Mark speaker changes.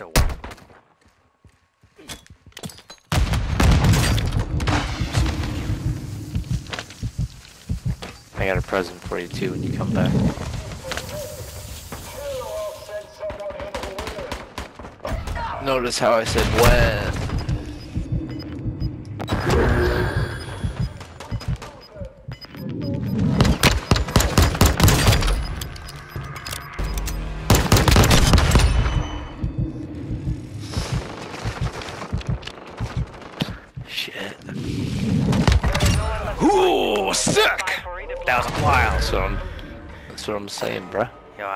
Speaker 1: I
Speaker 2: got a present for you too when you come back. Notice how I said when. Shit. Ooh, sick! That was a while, so I'm, that's what I'm saying, bruh.
Speaker 3: Yo,